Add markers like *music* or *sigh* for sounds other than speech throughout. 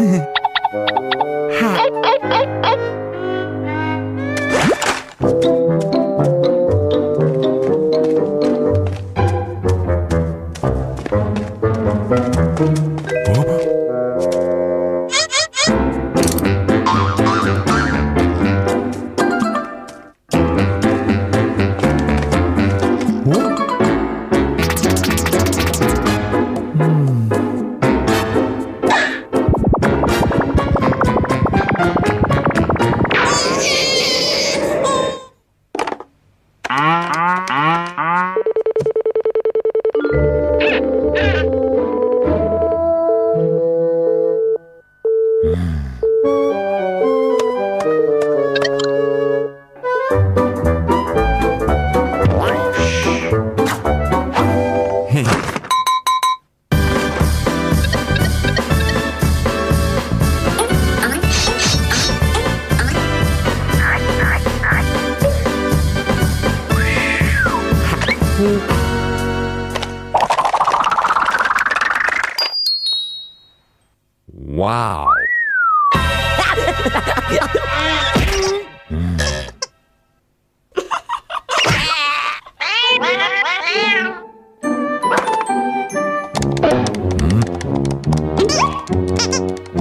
*laughs* Hmm. Wow. *laughs*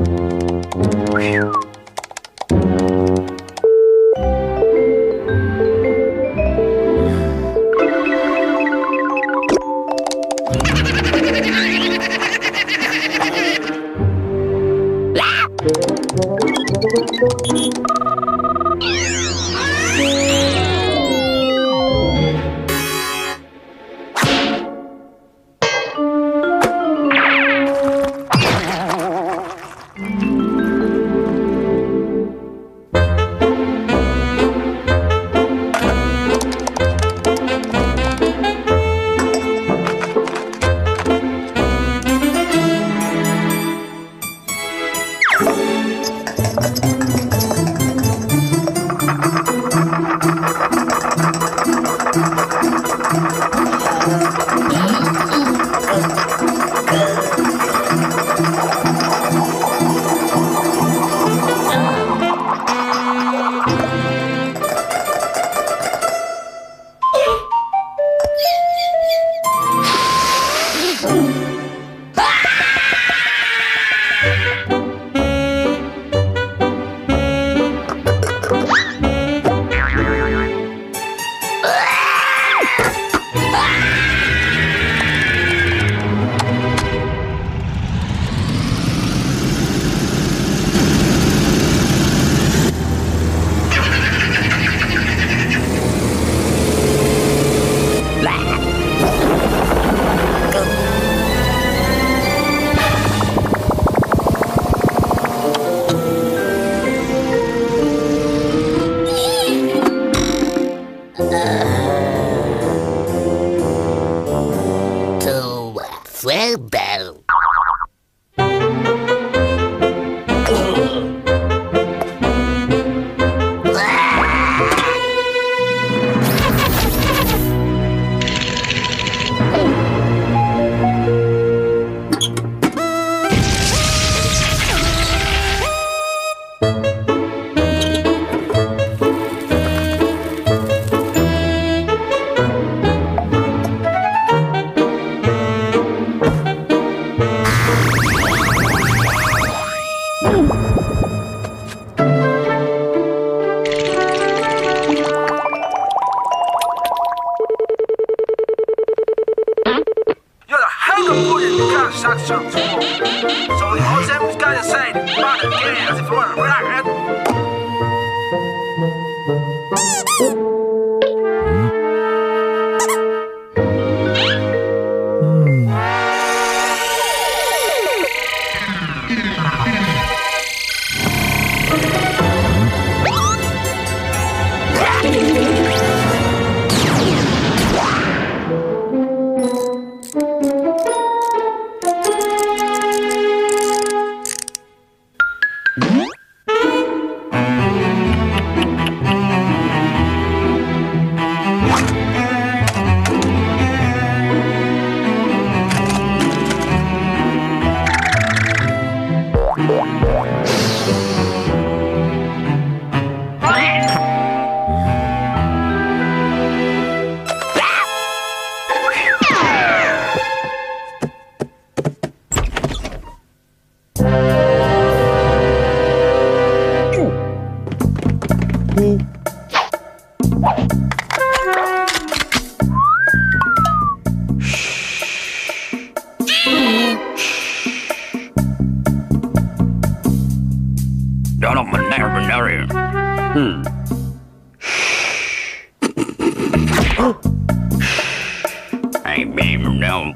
to Fuego. You're *laughs* a can't shut some So the whole thing's gotta say, mother gas if you want to rock Hey, baby, no.